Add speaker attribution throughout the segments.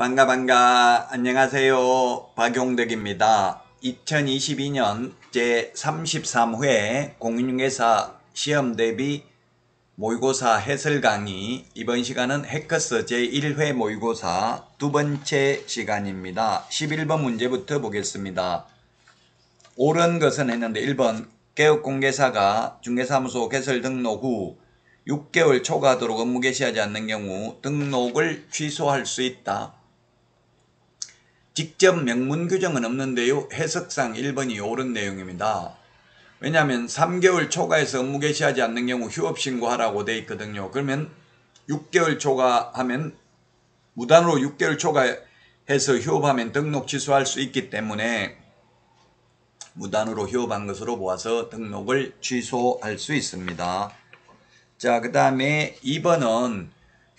Speaker 1: 반가 반가 안녕하세요 박용덕입니다. 2022년 제33회 공인중개사 시험 대비 모의고사 해설 강의 이번 시간은 해커스 제1회 모의고사 두 번째 시간입니다. 11번 문제부터 보겠습니다. 옳은 것은 했는데 1번 개업공개사가 중개사무소 개설 등록 후 6개월 초과하도록 업무 개시하지 않는 경우 등록을 취소할 수 있다. 직접 명문 규정은 없는데요. 해석상 1번이 옳은 내용입니다. 왜냐하면 3개월 초과해서 업무 개시하지 않는 경우 휴업 신고하라고 돼 있거든요. 그러면 6개월 초과하면 무단으로 6개월 초과해서 휴업하면 등록 취소할 수 있기 때문에 무단으로 휴업한 것으로 보아서 등록을 취소할 수 있습니다. 자, 그 다음에 2번은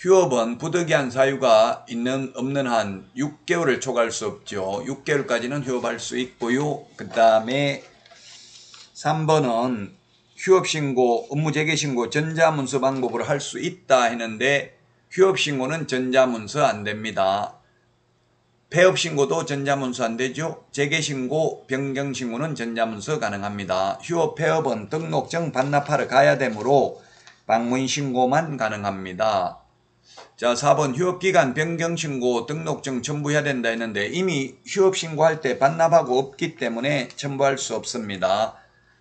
Speaker 1: 휴업은 부득이한 사유가 있는 없는 한 6개월을 초과할 수 없죠. 6개월까지는 휴업할 수 있고요. 그 다음에 3번은 휴업신고, 업무재개신고 전자문서 방법으로 할 수 있다 했는데 휴업신고는 전자문서 안 됩니다. 폐업신고도 전자문서 안 되죠. 재개신고, 변경신고는 전자문서 가능합니다. 휴업, 폐업은 등록증 반납하러 가야 되므로 방문신고만 가능합니다. 자, 4번 휴업기간 변경신고 등록증 첨부해야 된다 했는데 이미 휴업신고할 때 반납하고 없기 때문에 첨부할 수 없습니다.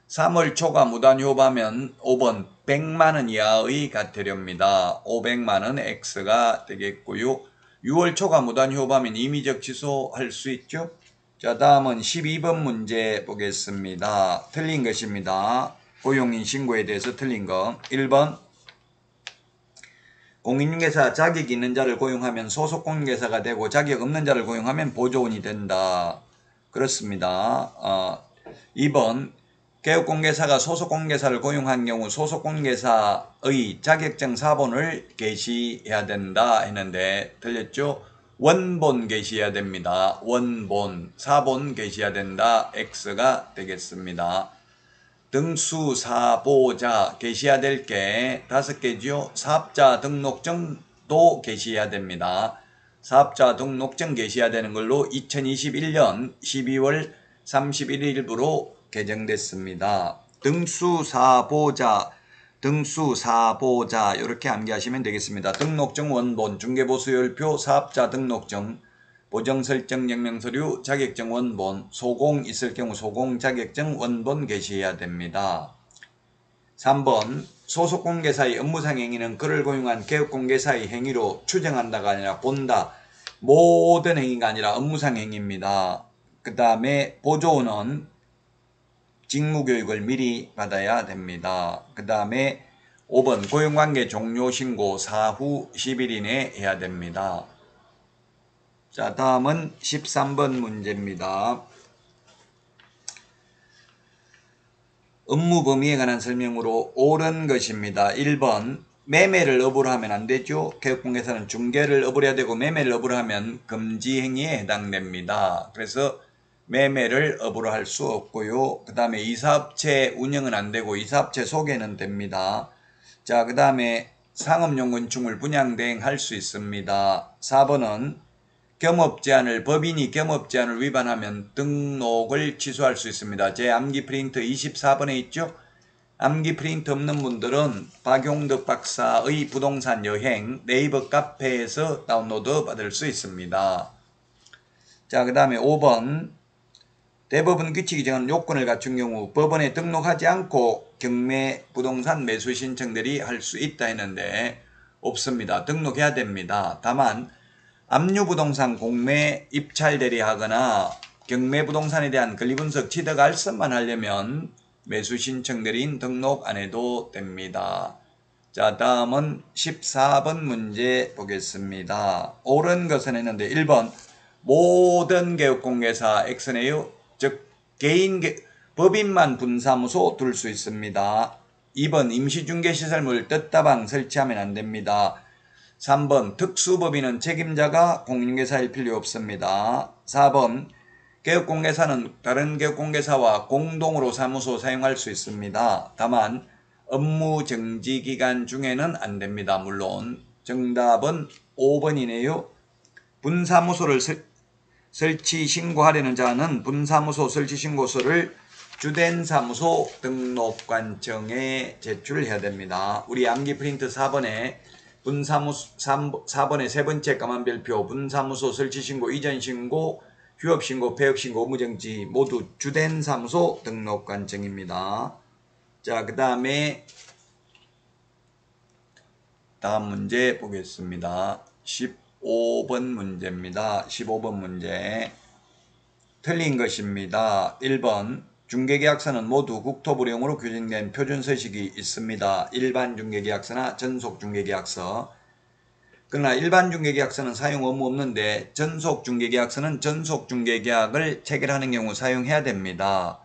Speaker 1: 3월 초가 무단휴업하면 5번 100만원 이하의 가태료입니다. 500만원 X가 되겠고요. 6월 초가 무단휴업하면 임의적 취소할 수 있죠. 자 다음은 12번 문제 보겠습니다. 틀린 것입니다. 고용인 신고에 대해서 틀린 거 1번 공인중개사 자격 있는 자를 고용하면 소속 공인중개사가 되고 자격 없는 자를 고용하면 보조원이 된다. 그렇습니다. 어, 2번 개업공개사가 소속공개사를 고용한 경우 소속공개사의 자격증 사본을 게시해야 된다 했는데 틀렸죠? 원본 게시해야 됩니다. 원본, 사본 게시해야 된다. X가 되겠습니다. 등수사보자 게시해야 될 게 다섯 개죠. 사업자 등록증도 게시해야 됩니다. 사업자 등록증 게시해야 되는 걸로 2021년 12월 31일부로 개정됐습니다. 등수사보자 등수사보자 이렇게 암기하시면 되겠습니다. 등록증 원본 중개보수열표 사업자 등록증 보정 설정 영명서류 자격증 원본 소공 있을 경우 소공 자격증 원본 게시해야 됩니다. 3번 소속 공개사의 업무상 행위는 그를 고용한 개업 공개사의 행위로 추정한다가 아니라 본다. 모든 행위가 아니라 업무상 행위입니다. 그 다음에 보조원은 직무교육을 미리 받아야 됩니다. 그 다음에 5번 고용관계 종료 신고 사후 10일 이내 해야 됩니다. 자 다음은 13번 문제입니다. 업무 범위에 관한 설명으로 옳은 것입니다. 1번 매매를 업으로 하면 안 되죠. 개업공인중개사는 중개를 업으로 해야 되고 매매를 업으로 하면 금지 행위에 해당됩니다. 그래서 매매를 업으로 할 수 없고요. 그 다음에 이사업체 운영은 안 되고 이사업체 소개는 됩니다. 자, 그 다음에 상업용 건축물 분양 대행 할 수 있습니다. 4번은 겸업 제한을 법인이 겸업 제한을 위반하면 등록을 취소할 수 있습니다. 제 암기 프린트 24번에 있죠. 암기 프린트 없는 분들은 박용덕 박사의 부동산 여행 네이버 카페에서 다운로드 받을 수 있습니다. 자, 그 다음에 5번 대법원 규칙이 정한 요건을 갖춘 경우 법원에 등록하지 않고 경매 부동산 매수 신청들이 할 수 있다 했는데 없습니다. 등록해야 됩니다. 다만 압류부동산 공매 입찰 대리하거나 경매부동산에 대한 권리분석 취득 알선만 하려면 매수 신청들인 등록 안 해도 됩니다. 자 다음은 14번 문제 보겠습니다. 옳은 것은 했는데 1번 모든 개업공개사 X네요. 즉 개인 개, 법인만 분사무소 둘 수 있습니다. 2번 임시중개시설물 뜻다방 설치하면 안됩니다. 3번 특수법인은 책임자가 공인중개사일 필요 없습니다. 4번 개업공개사는 다른 개업공개사와 공동으로 사무소 사용할 수 있습니다. 다만 업무 정지 기간 중에는 안 됩니다. 물론 정답은 5번이네요. 분사무소를 설, 설치 신고하려는 자는 분사무소 설치 신고서를 주된 사무소 등록관청에 제출해야 됩니다. 우리 암기 프린트 4번에 분사무소 3, 4번의 세 번째 까만별표 분사무소 설치 신고 이전 신고 휴업 신고 폐업 신고 의무정지 모두 주된 사무소 등록 관청입니다. 자, 그 다음에 다음 문제 보겠습니다. 15번 문제입니다. 15번 문제. 틀린 것입니다. 1번 중개계약서는 모두 국토부령으로 규정된 표준서식이 있습니다. 일반 중개계약서나 전속 중개계약서. 그러나 일반 중개계약서는 사용 의무 없는데 전속 중개계약서는 전속 중개계약을 체결하는 경우 사용해야 됩니다.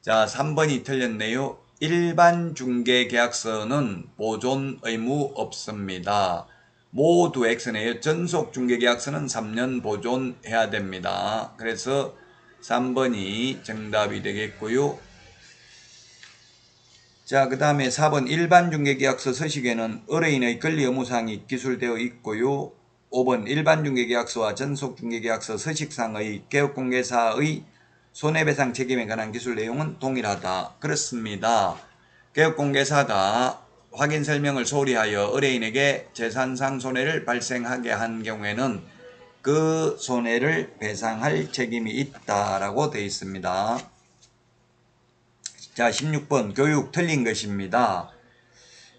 Speaker 1: 자, 3번이 틀렸네요. 일반 중개계약서는 보존 의무 없습니다. 모두 X네요. 전속 중개계약서는 3년 보존해야 됩니다. 그래서 3번이 정답이 되겠고요. 자, 그 다음에 4번 일반 중개계약서 서식에는 의뢰인의 권리 의무사항이 기술되어 있고요. 5번 일반 중개계약서와 전속 중개계약서 서식상의 개업공개사의 손해배상 책임에 관한 기술 내용은 동일하다. 그렇습니다. 개업공개사가 확인 설명을 소홀히 하여 의뢰인에게 재산상 손해를 발생하게 한 경우에는 그 손해를 배상할 책임이 있다라고 되어 있습니다. 자, 16번 교육 틀린 것입니다.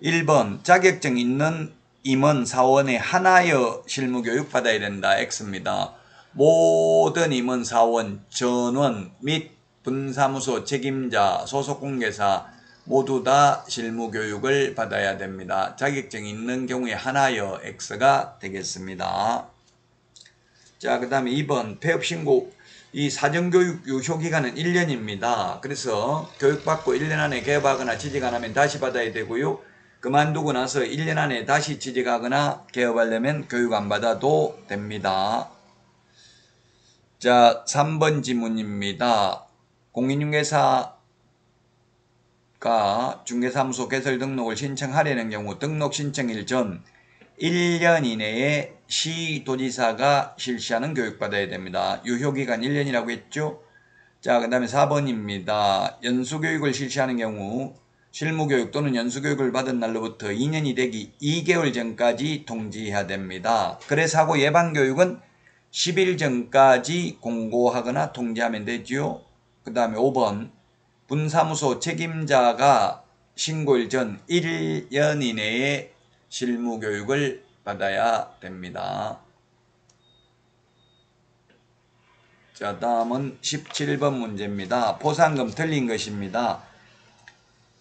Speaker 1: 1번 자격증 있는 임원 사원에 하나여 실무 교육 받아야 된다. X입니다. 모든 임원 사원, 전원 및 분사무소 책임자, 소속 공개사 모두 다 실무 교육을 받아야 됩니다. 자격증 있는 경우에 하나여 X가 되겠습니다. 자, 그 다음에 2번 폐업신고 이 사정교육 유효기간은 1년입니다. 그래서 교육받고 1년 안에 개업하거나 취직 안 하면 다시 받아야 되고요. 그만두고 나서 1년 안에 다시 취직하거나 개업하려면 교육 안 받아도 됩니다. 자, 3번 지문입니다. 공인중개사가 중개사무소 개설 등록을 신청하려는 경우 등록 신청일 전 1년 이내에 시도지사가 실시하는 교육받아야 됩니다. 유효기간 1년이라고 했죠. 자, 그 다음에 4번입니다. 연수교육을 실시하는 경우 실무교육 또는 연수교육을 받은 날로부터 2년이 되기 2개월 전까지 통지해야 됩니다. 그래서 하고 예방교육은 10일 전까지 공고하거나 통지하면 되지요. 그 다음에 5번 분사무소 책임자가 신고일 전 1년 이내에 실무교육을 받아야 됩니다. 자, 다음은 17번 문제입니다. 포상금 틀린 것입니다.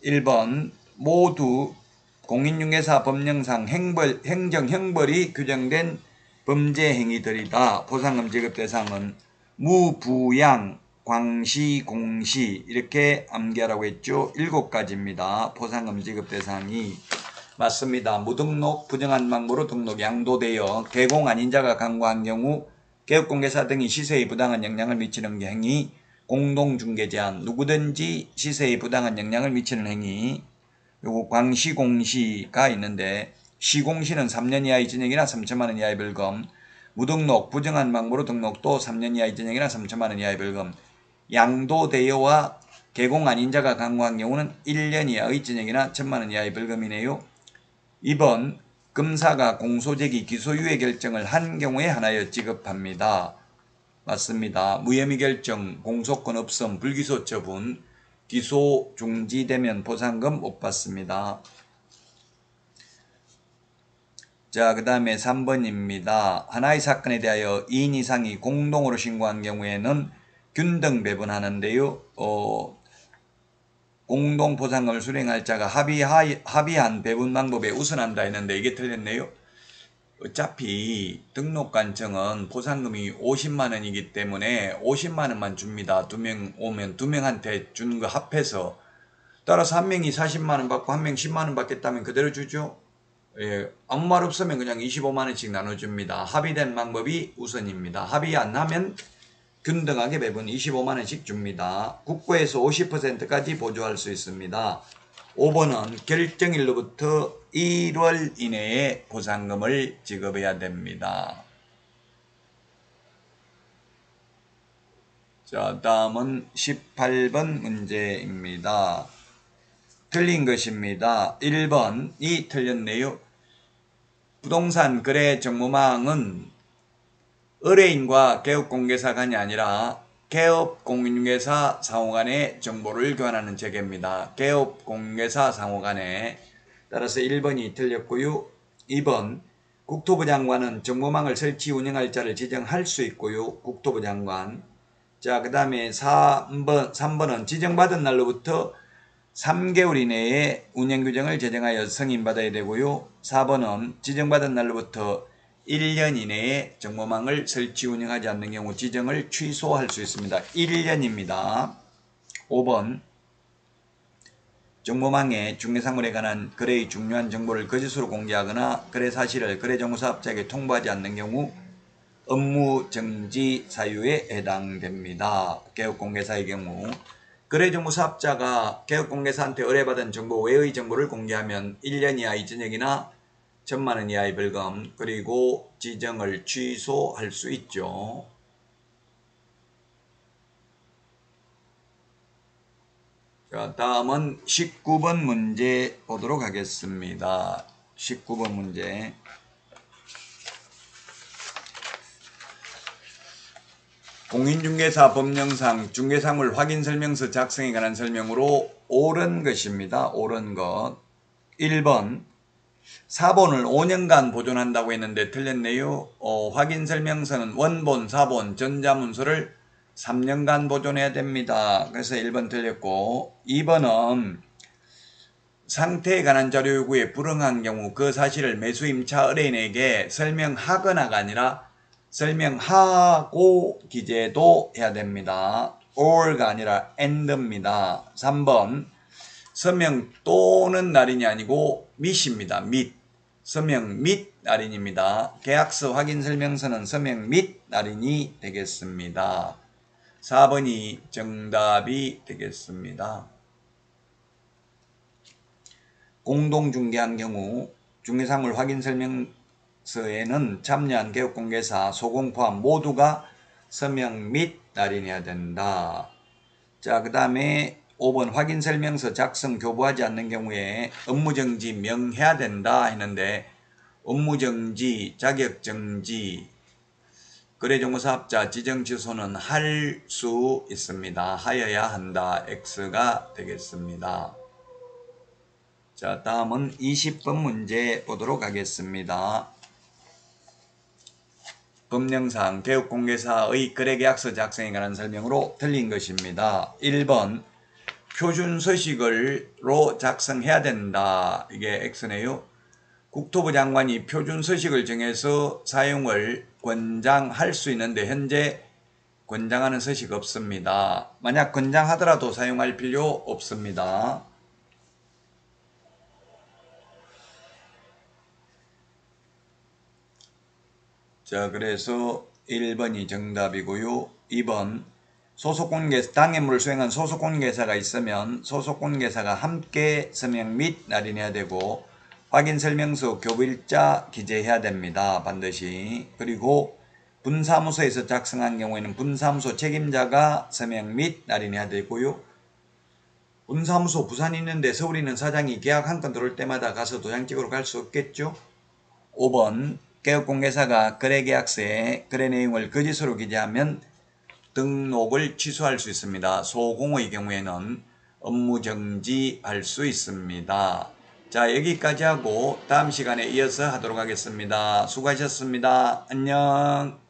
Speaker 1: 1번 모두 공인중개사 법령상 행벌, 행정형벌이 규정된 범죄 행위들이다. 포상금 지급 대상은 무부양, 광시, 공시 이렇게 암기하라고 했죠. 7가지입니다. 포상금 지급 대상이 맞습니다. 무등록, 부정한 방법으로 등록 양도되어 개공 아닌 자가 강구한 경우 개업공개사 등이 시세에 부당한 영향을 미치는 행위, 공동중개 제한, 누구든지 시세에 부당한 영향을 미치는 행위, 그리고 광시공시가 있는데 시공시는 3년 이하의 진역이나 3천만 원 이하의 벌금, 무등록, 부정한 방법으로 등록도 3년 이하의 진역이나 3천만 원 이하의 벌금, 양도대여와 개공 아닌 자가 강구한 경우는 1년 이하의 진역이나 1천만 원 이하의 벌금이네요. 2번 검사가 공소제기 기소유예 결정을 한 경우에 하나여 지급합니다. 맞습니다. 무혐의 결정, 공소권 없음, 불기소 처분, 기소 중지되면 보상금 못 받습니다. 자, 그 다음에 3번입니다. 하나의 사건에 대하여 2인 이상이 공동으로 신고한 경우에는 균등 배분하는데요. 어, 공동보상금을 수령할 자가 합의하, 합의한 배분 방법에 우선한다 했는데 이게 틀렸네요. 어차피 등록관청은 보상금이 50만 원이기 때문에 50만 원만 줍니다. 두 명 오면 두 명한테 주는 거 합해서 따라서 한 명이 40만 원 받고 한 명 10만 원 받겠다면 그대로 주죠. 예, 아무 말 없으면 그냥 25만 원씩 나눠줍니다. 합의된 방법이 우선입니다. 합의 안 하면 균등하게 매분 25만원씩 줍니다. 국고에서 50%까지 보조할 수 있습니다. 5번은 결정일로부터 1월 이내에 보상금을 지급해야 됩니다. 자, 다음은 18번 문제입니다. 틀린 것입니다. 1번이 틀렸네요. 부동산 거래 정보망은 의뢰인과 개업공개사간이 아니라 개업공개사 상호 간의 정보를 교환하는 체계입니다. 개업공개사 상호 간에 따라서 1번이 틀렸고요. 2번 국토부 장관은 정보망을 설치 운영할 자를 지정할 수 있고요. 국토부 장관 자, 그 다음에 3번, 3번은 지정받은 날로부터 3개월 이내에 운영규정을 제정하여 승인받아야 되고요. 4번은 지정받은 날로부터 1년 이내에 정보망을 설치 운영하지 않는 경우 지정을 취소할 수 있습니다. 1년입니다. 5번 정보망에 중개사물에 관한 거래의 중요한 정보를 거짓으로 공개하거나 거래 사실을 거래정보사업자에게 통보하지 않는 경우 업무 정지 사유에 해당됩니다. 개업공개사의 경우 거래정보사업자가 개업공개사한테 의뢰받은 정보 외의 정보를 공개하면 1년 이하의 전역이나 천만 원 이하의 벌금 그리고 지정을 취소할 수 있죠. 자, 다음은 19번 문제 보도록 하겠습니다. 19번 문제. 공인중개사 법령상 중개사물 확인설명서 작성에 관한 설명으로 옳은 것입니다. 옳은 것. 1번 4본을 5년간 보존한다고 했는데 틀렸네요. 어, 확인 설명서는 원본, 사본, 전자문서를 3년간 보존해야 됩니다. 그래서 1번 틀렸고 2번은 상태에 관한 자료 요구에 불응한 경우 그 사실을 매수임차 의뢰인에게 설명하거나가 아니라 설명하고 기재도 해야 됩니다. or가 아니라 and입니다. 3번 서명 또는 날인이 아니고 밋입니다. 밋 서명 및 날인입니다. 계약서 확인 설명서는 서명 및 날인이 되겠습니다. 4번이 정답이 되겠습니다. 공동중개한 경우 중개사물 확인 설명서에는 참여한 개업공개사, 소공 포함 모두가 서명 및 날인해야 된다. 자, 그 다음에 5번 확인 설명서 작성 교부하지 않는 경우에 업무정지 명해야 된다 했는데 업무정지, 자격정지, 거래정보사업자 지정취소는 할 수 있습니다. 하여야 한다. X가 되겠습니다. 자, 다음은 20번 문제 보도록 하겠습니다. 법령상 개업공개사의 거래계약서 작성에 관한 설명으로 틀린 것입니다. 1번 표준 서식을로 작성해야 된다. 이게 X네요. 국토부 장관이 표준 서식을 정해서 사용을 권장할 수 있는데 현재 권장하는 서식 없습니다. 만약 권장하더라도 사용할 필요 없습니다. 자, 그래서 1번이 정답이고요. 2번 소속공개 당해물을 수행한 소속공개사가 있으면 소속공개사가 함께 서명 및 날인해야 되고 확인 설명서 교부일자 기재해야 됩니다. 반드시. 그리고 분사무소에서 작성한 경우에는 분사무소 책임자가 서명 및 날인해야 되고요. 분사무소 부산에 있는데 서울에 있는 사장이 계약 한 건 들어올 때마다 가서 도장 찍으러 갈 수 없겠죠. 5번 개업공개사가 거래계약서에 거래 내용을 거짓으로 기재하면 등록을 취소할 수 있습니다. 소공의 경우에는 업무 정지할 수 있습니다. 자 여기까지 하고 다음 시간에 이어서 하도록 하겠습니다. 수고하셨습니다. 안녕